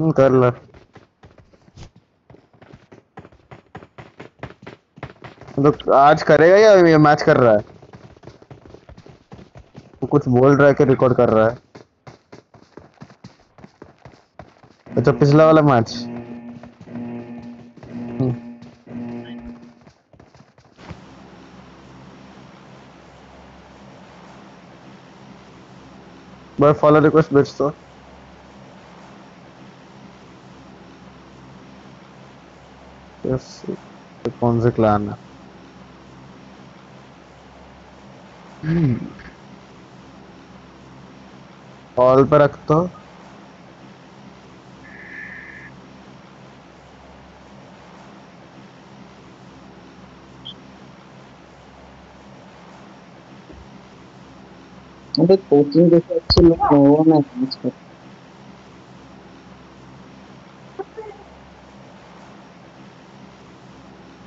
हम्म, कर ला। तो आज करेगा या ये मैच कर रहा है? वो कुछ बोल रहा है कि रिकॉर्ड कर रहा है। अच्छा पिछला वाला मैच भाई फॉलो रिक्वेस्ट भेजता हूँ। यस कौन से क्लान है? ऑल पे रखता दो अबे कोचिंग जैसे अच्छे लोग ना हो मैं समझ कर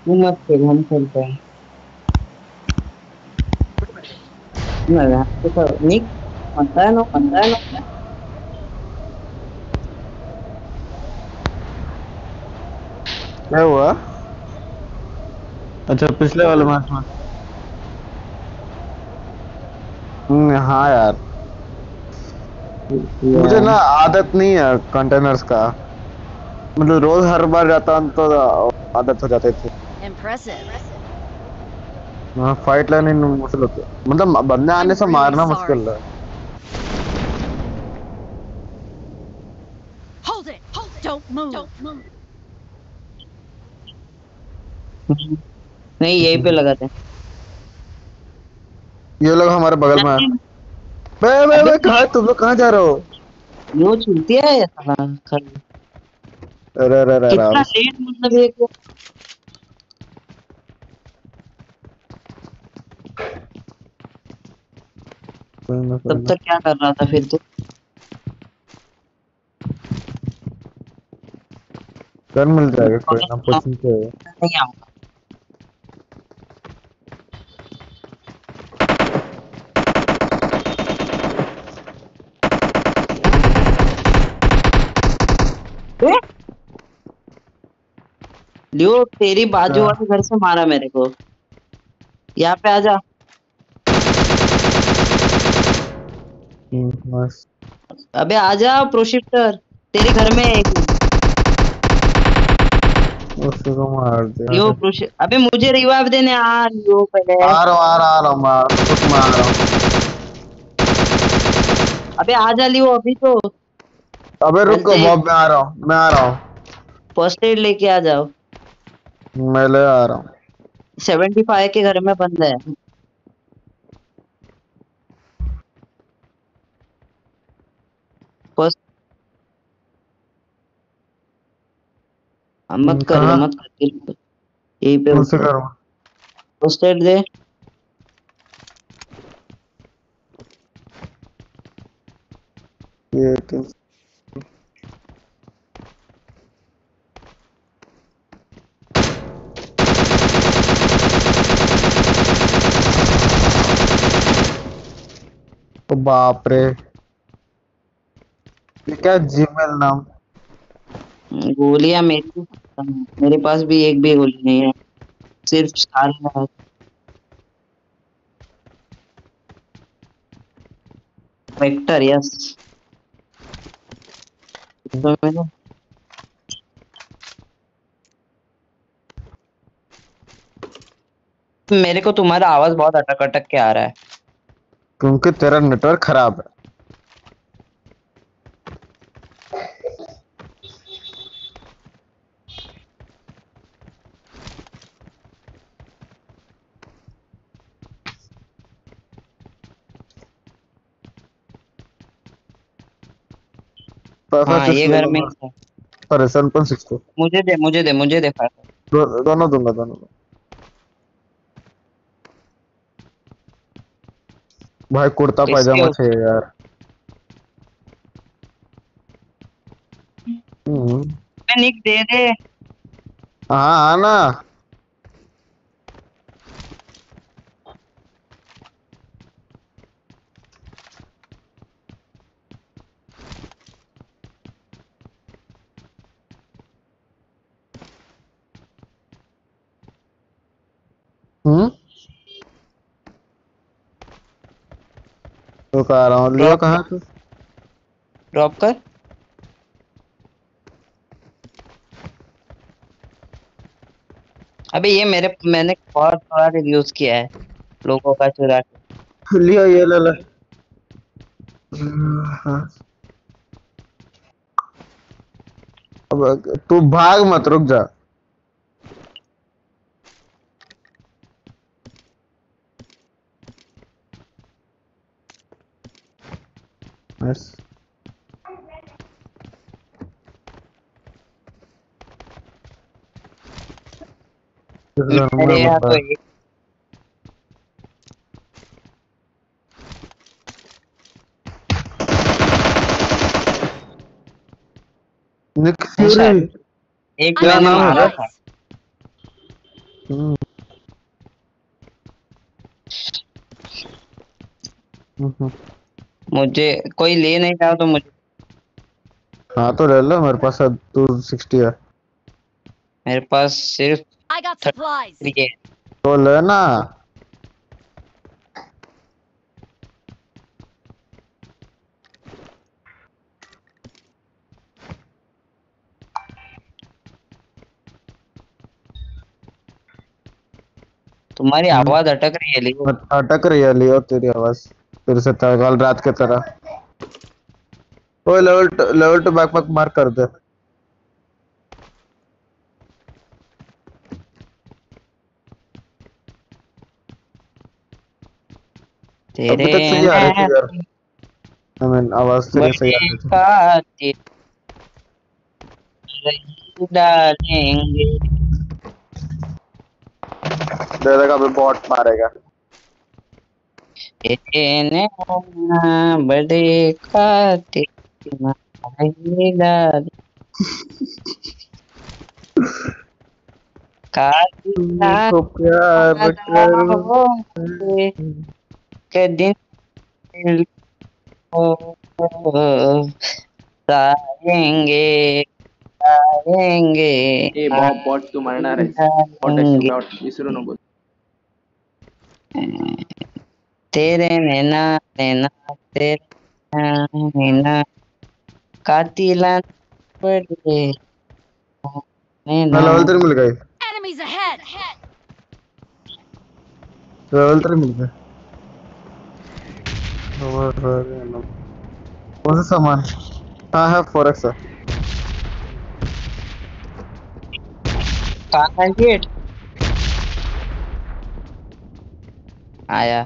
तू मत खेल हम खेलते हैं ना यार तो सर निक पता है ना पता है ना क्या हुआ अच्छा पिछले वाले मैच में हम्म, हाँ यार। मुझे ना आदत नहीं है कंटेनर्स का। मतलब रोज हर बार जाता हूँ तो आदत हो जाती थी। हाँ फाइट लाइन मुश्किल होती है। मतलब बंदे आने से मारना मुश्किल है। Hold it. Hold it. Don't move. Don't move. नहीं यहीं पे लगाते हैं ये लोग हमारे बगल में है। बे बे बे कहाँ तुम लोग कहाँ जा रहे हो? नो छूती है ये साला खल। अरे अरे अरे कितना लेट मतलब एक तब तक क्या कर रहा था फिर तू? कर मिल जाएगा कोई ना पूछने से। नहीं आऊँगा। लियो तेरी बाजू वाले घर से मारा मेरे को। यहाँ पे आजा हम्म, अबे आजा प्रोशिफ्टर तेरे घर में एक। उसी को मार दिया। लियो प्रोशि अबे मुझे रिवाइव देने आ लियो पहले। आ रहा हूँ आ रहा आ रहा हूँ मार रुक मैं आ रहा हूँ। अबे आजा लियो अभी तो। अबे रुको मैं आ रहा हूँ मैं आ रहा हूँ। फ़र्स्ट एड लेके आ जाओ। मैं ले आ रहा हूँ। सेवेंटी फाइव के घर में बंद है। मत कर मत कर यहीं पे कौन से घर में? फ़र्स्ट एड दे। ये तो बाप रे। ये क्या जीमेल नाम? गोलियाँ मेरी, मेरे पास भी एक भी गोली नहीं है। सिर्फ़ सारी है। वेक्टर यस तो मैंने मेरे को तुम्हारा आवाज़ बहुत अटक अटक के आ रहा है। क्योंकि तेरा नेटवर्क खराब है। हाँ ये घर में सिक्स मुझे दे मुझे दे मुझे दो, दोनों दूँगा दोनों भाई कुर्ता पायजामा छे चाहिए यार। हम्म। निक दे दे। हाँ हाँ ना हम्म कह रहा हूँ। लियो कहाँ तू? ड्रॉप कर। अबे ये मेरे मैंने बहुत बार यूज़ किया है लोगों का चुरा के। लियो ये ले ले। हाँ। अब तू भाग मत रुक जा। बस मेरे यहाँ तो एक निक अच्छा। फ्यूरी एक क्या मैंने नाम है मारा उसका? था हम्म हम्म। मुझे कोई ले नहीं रहा तो मुझे हाँ तो ले लो मेरे पास टू सिक्सटी है मेरे पास सिर्फ़. है तो लेना तुम्हारी हम्म। आवाज़ अटक रही है लियो अटक रही है लियो तेरी आवाज़ फिर से था कल रात की तरह। ओए level two level two backpack mark कर दे। तेरे अभी तक सही आ रही थी यार। आई मीन आवाज़ तेरी सही आ रही थी। डालेंगे दे देगा। अभी बॉट मारेगा। तो के दिन को जाएँगे जाएँगे ए बॉब बॉट तू मरणार आहेस बॉट जाएँगे। बॉट नको तेरे नैना नैना तेरे नैना कातिला पड़े नैना लेवल थ्री मिल गई Enemies ahead. लेवल थ्री मिल गई कौन सा सामान हाँ है फोर एक्स है कहाँ है गेट आया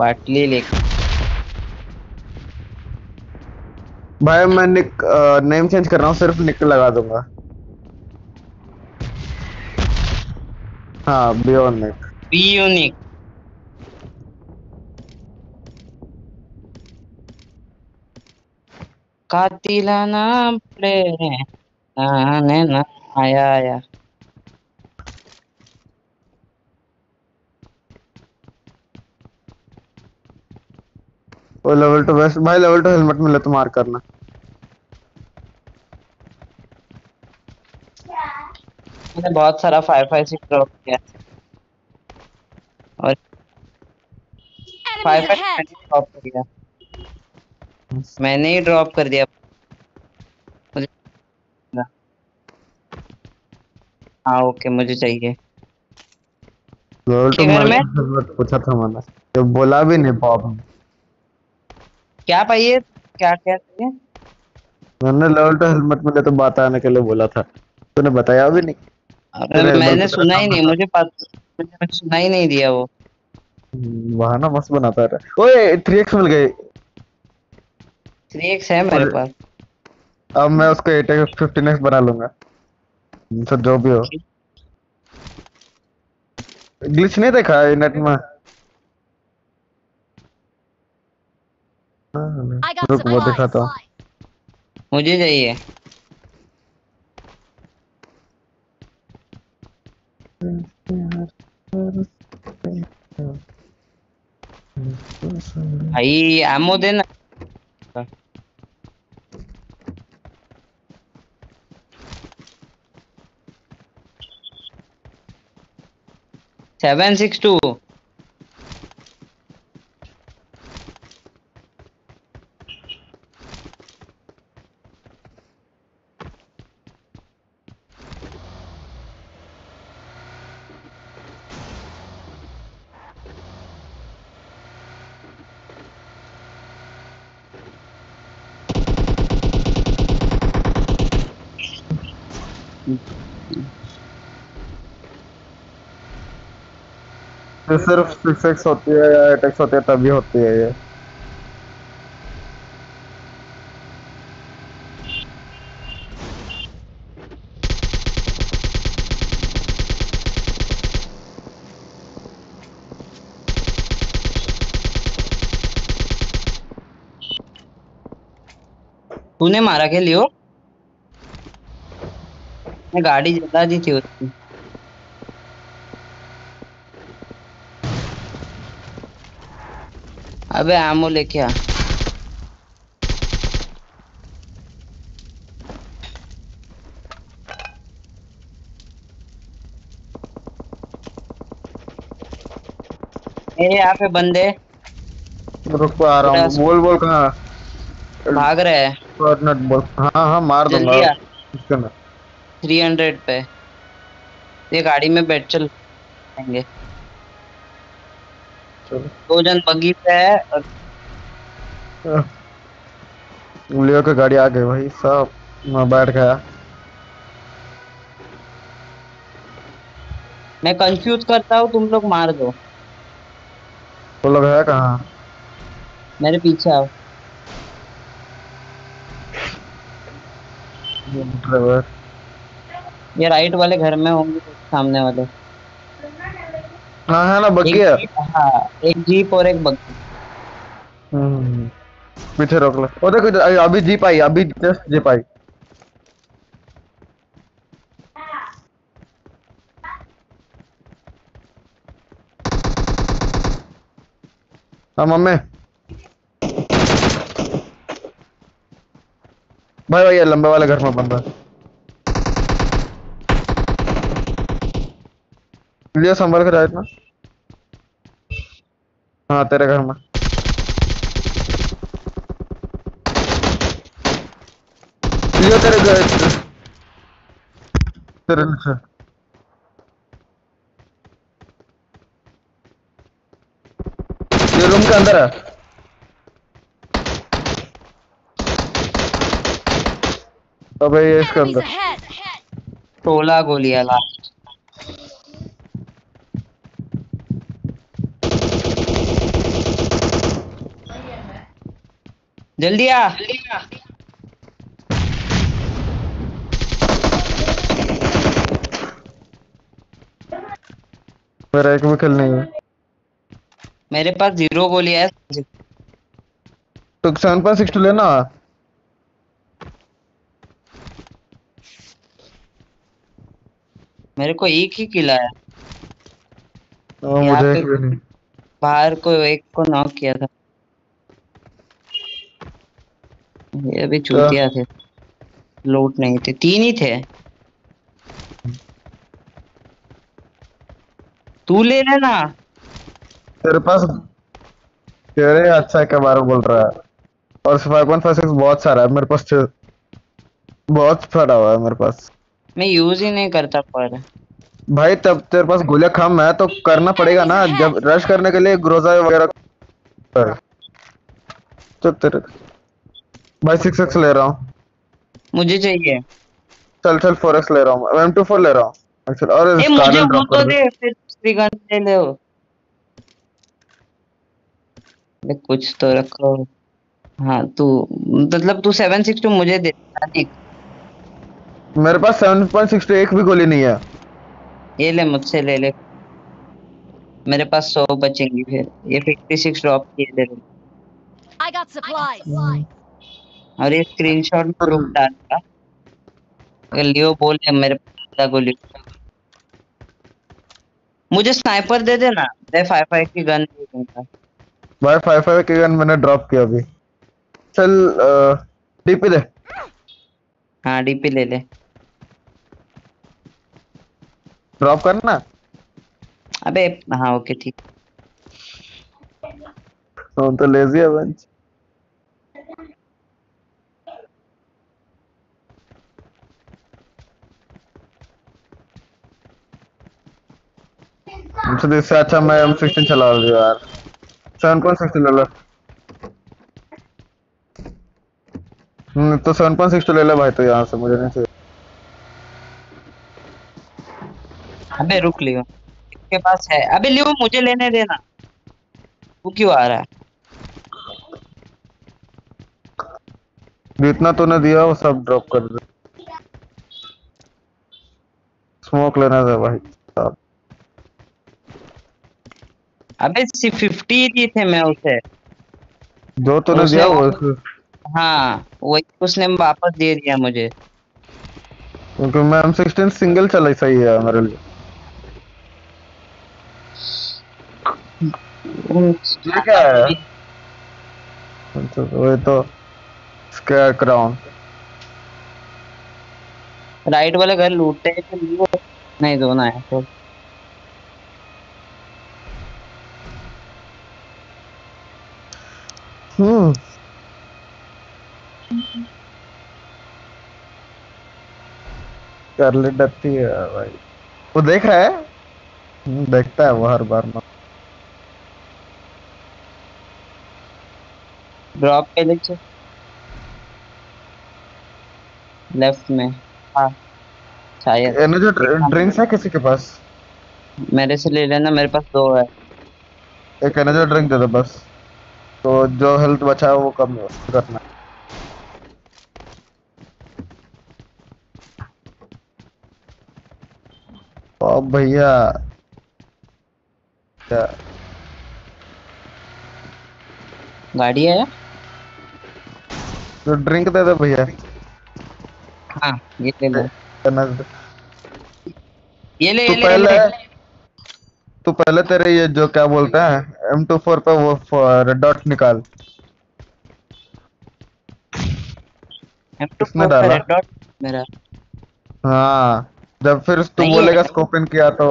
बाटली लेकर भाई मैं निक नेम चेंज कर रहा हूँ सिर्फ़ निक लगा दूँगा। हाँ बियॉन्ड निक बी यूनिक कातिला ना पड़े ना ना आया आया। वो लेवल टू वेस्ट भाई लेवल टू हेलमेट मिले तो मार करना। मैंने बहुत सारा फाइव फाइव सिक्स ड्रॉप किया और Enemies फाइव ड्रॉप कर दिया। मैंने ही ड्रॉप कर दिया। मुझे हाँ ओके मुझे चाहिए। लेवल टू किधर पूछा था मैंने। तो बोला भी नहीं पॉप। क्या पाइए क्या क्या चाहिए मैंने लेवल टू हेलमेट मिले तो बात आने के लिए बोला था। तूने बताया भी नहीं। अरे मैंने सुना ही नहीं मुझे पता मुझे सुना ही नहीं दिया वो। बहाना मस्त बनाता है। ओए थ्री एक्स मिल गई। थ्री एक्स है मेरे पास। अब मैं उसको एट एक्स फिफ्टीन एक्स बना लूँगा। तो जो भी हो। ग्लिच नहीं देखा नेट में? रुक वो दिखा था। मुझे चाहिए। भाई एमओ देना सेवन सिक्स टू ये सिर्फ़ सिक्स एक्स होती है या एट एक्स होती है, तभी होती है ये? तूने मारा क्या, लियो? मैं गाड़ी जला दी थी उसकी। अबे आमो लेके आ। मेरे यहाँ पे बंदे। रुक पे आ रहा हूँ। बोल बोल कहाँ भाग रहे हैं। हाँ हाँ मार दूँगा। जल्दी आ। थ्री हंड्रेड पे। ये गाड़ी में बैठ चल। आएँगे। चलो दो जन बग्गी पे है और लियो की गाड़ी आ गई भाई सब मैं बैठ गया। मैं कंफ्यूज करता हूँ तुम लोग मार दो। वो लोग है कहाँ? मेरे पीछे आओ। ये राइट वाले घर में होंगे सामने वाले। हाँ हाँ ना बग्गी है हाँ एक जीप और एक बग्गी हम्म, पीछे रोक लो। ओ देखो अभी जीप आई अभी जस्ट जीप आई। हाँ मम्मी। भाई भाई ये लंबे वाले घर में बंदा है। लियो संभल कर आए ना हाँ तेरे घर में। लियो तेरे घर तेरे नीचे। ये रूम के अंदर है। अबे ये इसके अंदर! सोलह गोलियाँ लास्ट जल्दी आ। मेरा एक किल नहीं है मेरे पास ज़ीरो गोलियाँ है। तो सेवन पॉइंट सिक्स लेना। मेरे को एक ही किला है। हाँ, मुझे बाहर को एक को नॉक किया था। ये अभी चूतिया थे। लूट नहीं थे। तीन ही थे। तू ले लेना। तेरे पास तेरे अच्छा है के बारे में बोल रहा है। और फाइव पॉइंट फाइव सिक्स बहुत सारा है। मेरे पास बहुत पड़ा हुआ है मेरे पास। मैं यूज़ ही नहीं करता पर। भाई तब तेरे पास गोलियाँ कम है तो करना पड़ेगा ना। जब रश करने के लिए ग्रोजा वगैरह तो तेरे भाई सिक्स एक्स ले रहा हूँ। मुझे चाहिए। चल चल फोर एक्स ले रहा हूँ। एम टू फोर ले रहा हूँ। एक्चुअली और ए मुझे वो ड्रॉप तो कर दे दे। फिर दूसरी गन ले ले। वो अबे कुछ तो रखो। हाँ तू मतलब तू सेवन सिक्स टू मुझे दे नहीं, मेरे पास सेवन पॉइंट सिक्स एक भी गोली नहीं है। ये ले मुझसे ले ले। मेरे पास सौ बचेंगी फिर। ये फिफ्टी सिक्स ड्रॉप किए दे ले I got supplies! और ये स्क्रीनशॉट में ग्रुप डालता अगर लियो बोले मेरे पास गोली मुझे स्नाइपर दे देना। मैं फाइव फाइव की गन दे दूँगा भाई फाइव फाइव की गन मैंने ड्रॉप किया अभी। चल डीपी दे हाँ डीपी ले ले। ड्रॉप करना? अबे हाँ ओके ठीक। तो लेजी है बंच। मुझसे तो इससे अच्छा मैं M16 चला रहा यार। 7.6 ले लो। हम्म तो 7.6 तो ले ले भाई तो यहाँ से मुझे नहीं चाहिए। अबे रुक लियो। इसके पास है। अबे लियो मुझे लेने देना। तू क्यों आ रहा है? जितना तूने दिया वो सब ड्रॉप कर दे। स्मोक लेना था भाई साहब। अबे सी फिफ्टी दिए थे मैं उसे। जो तूने उसने दिया वो हाँ वही उसने वापस दे दिया मुझे। क्योंकि मैं M16 सिंगल चला सही है मेरे लिए। ये क्या है? अच्छा, वही तो स्केयर क्राउन राइट वाले घर लूटते हैं तो नहीं दोनों है तो हम्म कर ले डरती है भाई। वो देख रहा है? हम्म, देखता है वो हर बार ना। ड्रॉप पे नीचे लेफ़्ट में। हाँ शायद। एनर्जी ड्रिंक्स है किसी के पास। मेरे से ले लेना मेरे पास दो है। एक एनर्जी ड्रिंक दे दो बस। तो जो हेल्थ बचा है वो कम करना। अब भैया क्या? गाड़ी है? तो ड्रिंक दे दो भैया। हाँ ये ले लो। ये ले ये ले तू पहले तेरे ये जो क्या बोलते हैं एम टू फोर पे वो रेड डॉट निकाल। M2 किसने डाला? मेरा। हाँ जब फिर तू बोलेगा। स्कोपिन किया तो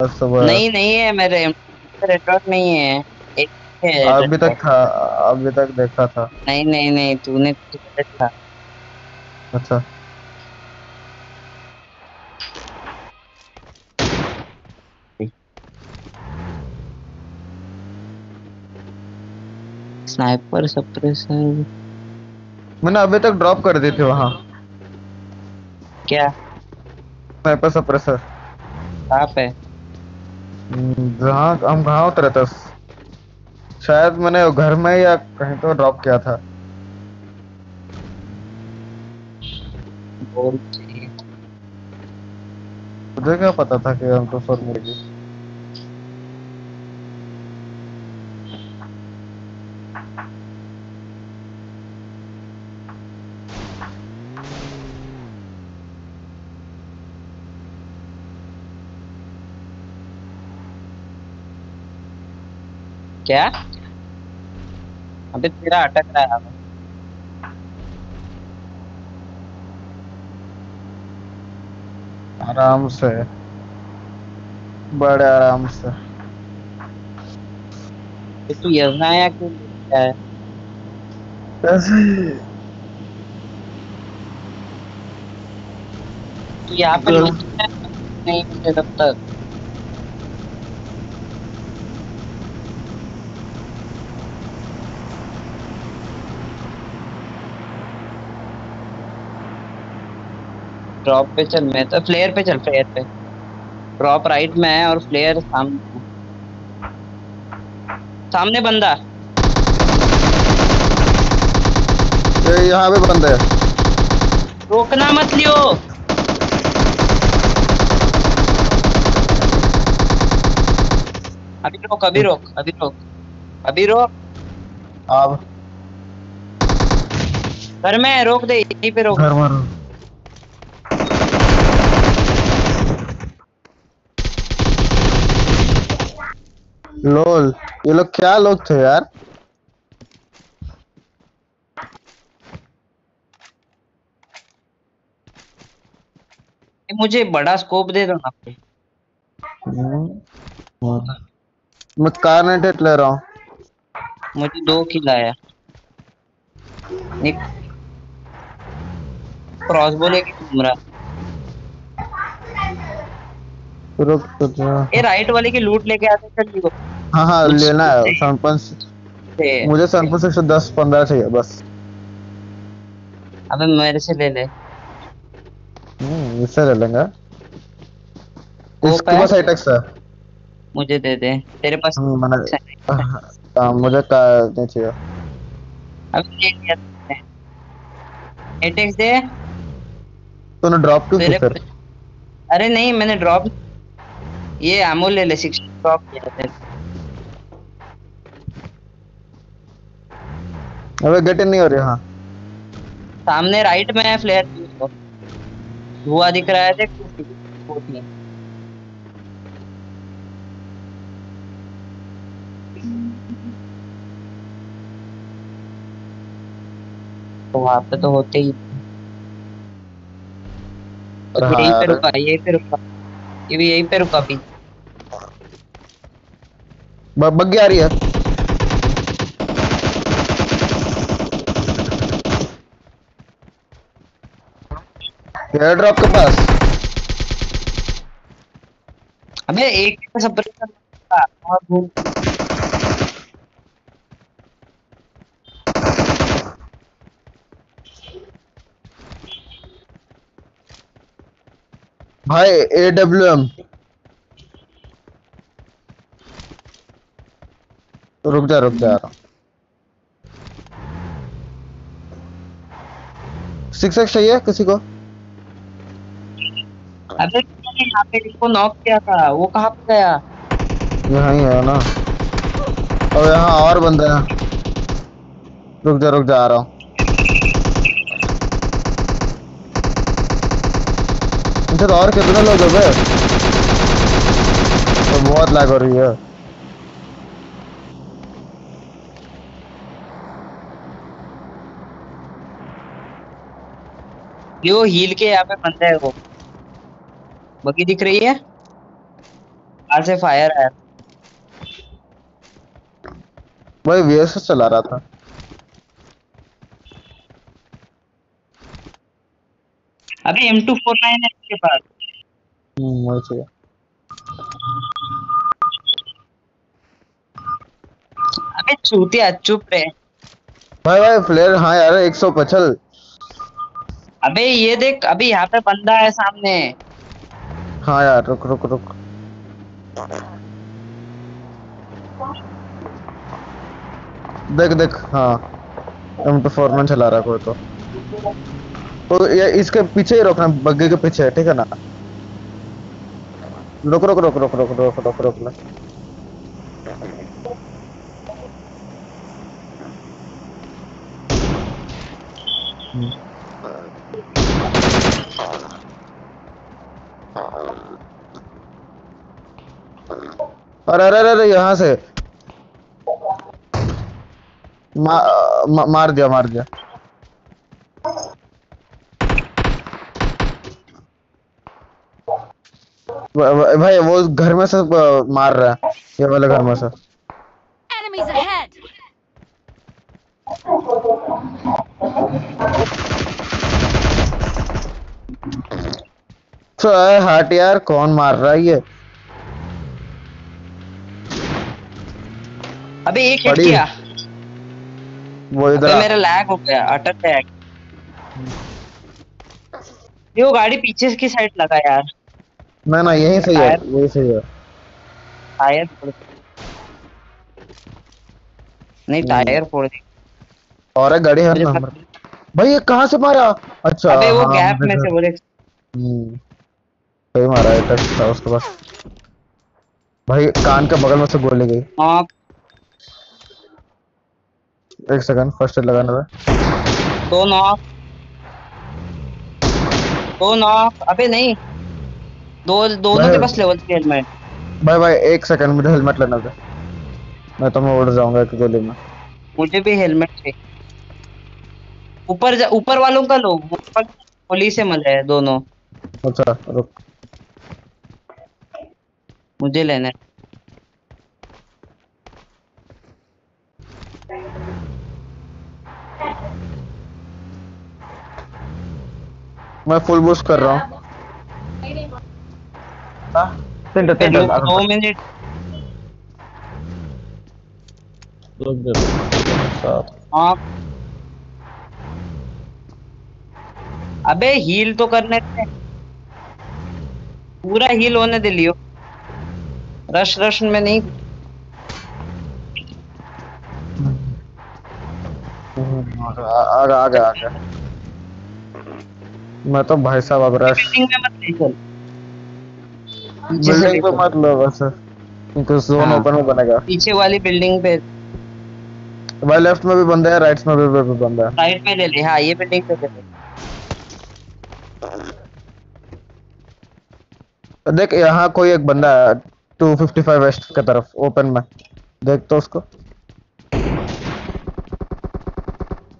बस वो नहीं नहीं है मेरे रेड डॉट नहीं है। एक है अभी तक था अभी तक देखा था। नहीं नहीं नहीं तूने देखा। अच्छा। स्नाइपर सप्रेसर मैंने अभी तक ड्रॉप कर दी थी वहाँ। क्या? स्नाइपर सप्रेसर कहाँ पे? जहाँ हम कहाँ उतरे थे? शायद मैंने घर में या कहीं तो ड्रॉप किया था। मुझे क्या पता था कि हम तो फोर मिलेगी क्या? अबे तेरा अटक रहा है। आराम से। बड़े आराम से। तू यहाँ आया क्यों है? तू यहाँ पे जो- लूट रहा है? नहीं मुझे तब तक। ड्रॉप पे चल मैं तो फ्लेयर पे चल फ्लेयर पे। ड्रॉप राइट में है और फ्लेयर सामने सामने बंदा। ये यहाँ भी बंद है। रोकना मत लियो। अभी रोक अभी रोक अभी रोक। अभी रोक। अब घर में रोक दे यहीं पे रोक। घर मारो लोल ये लोग क्या लोग थे यार? मुझे बड़ा स्कोप दे दो ना मैं कार नेटेट ले रहा हूँ। मुझे दो किल आया। एक क्रॉसबो लेके घूम रहा रुक तो जा। ये राइट वाले की लूट लेके आते चल लियो हाँ हाँ लेना है नहीं। सनपन से मुझे सनपन से दस पंद्रह चाहिए बस। अबे मेरे से ले ले। हम्म, इससे ले लेंगे। इसके पास एटेक्स है। मुझे दे दे। तेरे पास हम्म, मैंने अच्छा हाँ, मुझे का नहीं चाहिए। अबे ले लिया तूने एटेक्स दे। तूने ड्रॉप क्यों की तेरे फिर? अरे नहीं मैंने ड्रॉप ये अमूल ले ले सिक्स ड्रॉप किया था अबे गेट इन नहीं हो रही हाँ। सामने राइट में है फ्लेयर धुआँ दिख रहा है देख। तो वहाँ पे तो होते ही तो हाँ पे रुका यही पे रुका। ये भी यहीं पे रुका भी बग्गी आ रही है। एयर ड्रॉप के पास। अबे एक ही सब और घूम भाई ए डब्ल्यू एम रुक जा रुक जा। आ रहा सिक्स एक्स चाहिए किसी को? अबे तूने यहाँ पे इसको नॉक किया था वो कहाँ पे गया? यहाँ ही है ना। और यहाँ और बंदे हैं। रुक जा रुक जा आ रहा हूँ। इनसे तो और कितने लोग हैं बे तो बहुत लैग हो रही है। ये वो हील के यहाँ पे बंदा है वो। बगी दिख रही है? बाहर से फायर है भाई वीएसएस चला रहा था। अबे एम टू फोर नाइन है इसके पास। हम्म वही चाहिए। अबे चूतिया चुप रे भाई भाई फ्लेयर हाँ यार एक सौ पचल अबे ये देख अभी यहाँ पे बंदा है सामने। हाँ यार रुक रुक रुक देख देख हाँ एम टू फोर में चला रहा है कोई तो तो ये इसके पीछे ही रोकना बग्गे के पीछे ठीक है ना रुक रुक रुक रुक रुक रुक रुक रुक रुक अरे अरे अरे अरे यहाँ से। मा, मा, मार दिया मार दिया। भाई वो घर में से मार रहा है ये वाले घर में से। तो हार्ट यार कौन मार रहा है ये? अबे एक हिट किया। वो इधर मेरा लैग हो गया अटक गया। ये वो गाड़ी पीछे की साइड लगा यार? ना ना यही सही है यही सही है टायर फोड़ नहीं टायर फोड़ दी। और एक गाड़ी है मुझे ना भाई ये कहाँ से मारा? अच्छा अबे वो हाँ, गैप में से बोले। हम्म, सही मारा है टच था उसके पास। भाई कान के बगल में से गोली गई। नॉक एक सेकंड फ़र्स्ट एड लगाना था दो नॉक दो नॉक अबे नहीं। दो दोनों के पास लेवल थ्री हेलमेट भाई भाई एक सेकंड मुझे हेलमेट लेना था मैं तो मैं उड़ जाऊँगा एक गोली में। मुझे भी हेलमेट चाहिए। ऊपर जा- ऊपर वालों का लो। गोली से मज़ा है दोनों। अच्छा रुक। मुझे लेना है। मैं फुल बूस्ट कर रहा हूँ। सेंटर दो सेंटर। दो मिनट हाँ। अबे हील तो करने दे। पूरा हील होने दे लियो। रश रश में नहीं। आगे आगे आगे मैं तो भाई साहब अब रश बिल्डिंग पीछे पे मत लो बस। क्योंकि जोन। ओपन में बनेगा। पीछे वाली बिल्डिंग पे भाई लेफ़्ट में भी बंदा है राइट में भी, बंदा है। राइट में ले ले। हाँ ये बिल्डिंग पे ले ले। देख यहाँ कोई एक बंदा है 255 वेस्ट की तरफ़ ओपन में। देख तो उसको।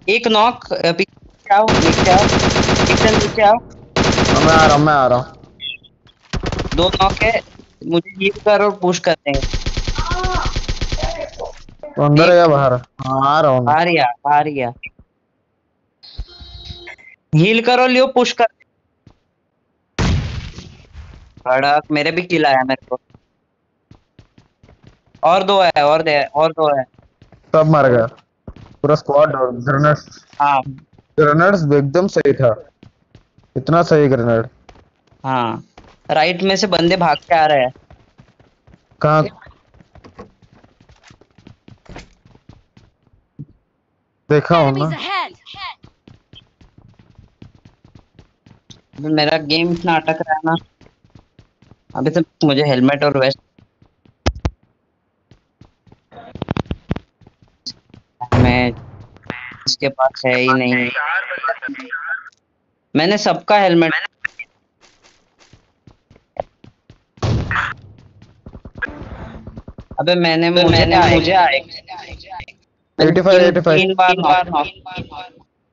एक नॉक पीछे आओ नीचे आओ। एकदम नीचे आओ। हाँ, मैं आ रहा हूँ मैं आ रहा हूँ। दो नॉक है मुझे हील कर और पुश कर देंगे। तो अंदर है या बाहर? हाँ आ रहा हूँ। बाहर गया बाहर गया हील करो लियो पुश कर। कड़क मेरे भी किल आया मेरे को। और दो है और दे और दो है। सब मर गया। पूरा स्क्वाड और ग्रेनेड्स हाँ। ग्रेनेड्स एकदम सही था। इतना सही ग्रेनेड हाँ। राइट में से बंदे भाग के आ रहे हैं। कहाँ? देखा हूँ ना। अभी मेरा गेम इतना अटक रहा है ना। अभी तो मुझे हेलमेट और वेस्ट मैं इसके पास है ही नहीं। मैंने सबका हेलमेट अबे मैंने मैंने मुझे आए 85 85 तीन बार knock-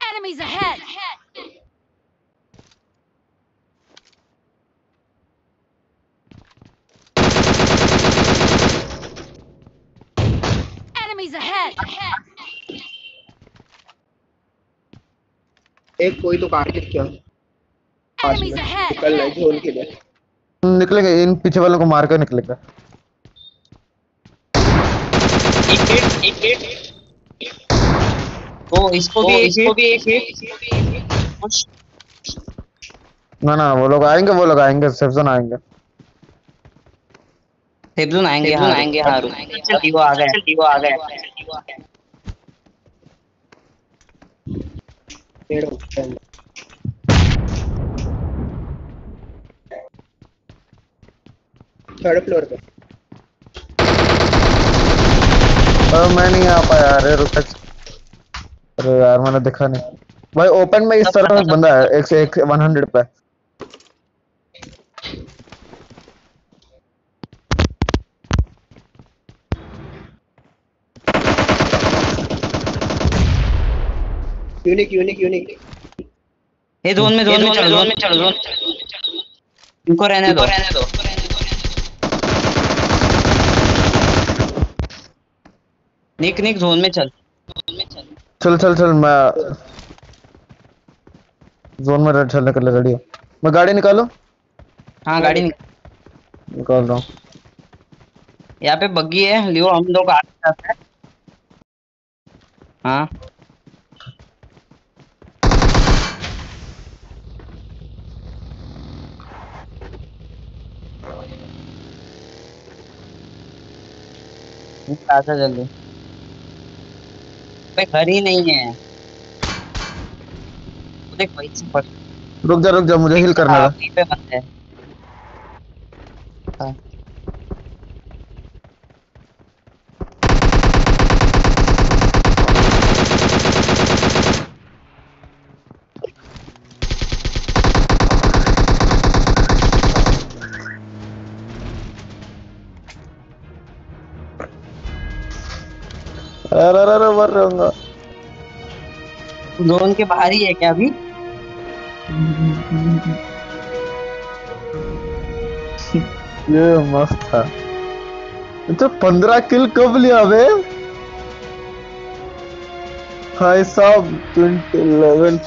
Enemies ahead! Enemies ahead! एक कोई तो काट क्या Enemies ahead! निकल रहा है झोल के लिए निकलेंगे इन पीछे वालों को मार कर निकलेगा एक हिट एक हिट ओ इसको भी इसको भी एक हिट ना ना वो लोग आएँगे वो लोग आएँगे सेफ़ जोन आएँगे सेबजून आएँगे हाँ आएँगे हाँ चल वो आ गया वो आ गया पेड़ उठता है। थर्ड फ्लोर पे। अरे मैं नहीं आ पाया, अरे रुक अरे यार, मैंने देखा नहीं। भाई ओपन में इस तरफ़ एक बंदा है, एक से एक वन हंड्रेड पे। यूनिक यूनिक यूनिक ये जोन में जोन में चलो जोन में चलो जोन इनको रहने दो। रहने दो। निक निक जोन में चल। चल चल चल मैं जोन में रेड चलने के लिए रेडी हूँ। मैं गाड़ी निकालू? हाँ गाड़ी निक- निकाल रहा हूँ। यहाँ पे बग्गी है लियो हम लोग आगे जाते हैं। हाँ। आजा जल्दी। भाई घर ही नहीं है। देख वही से पड़ रुक जा रुक जा मुझे हिल करना था। पे बंद है। हाँ। जोन के बाहर ही है क्या अभी? ये मस्त था। तो पंद्रह किल कब लिया बे? भाई साहब ट्वेंटी इलेवन